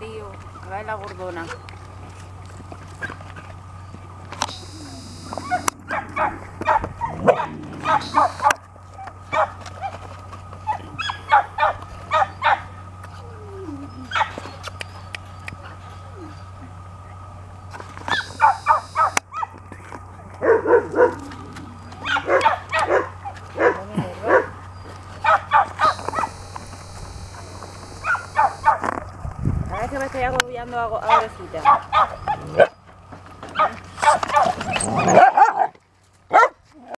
tío. Acá es la gordona. A ver que me estoy agobiando a, a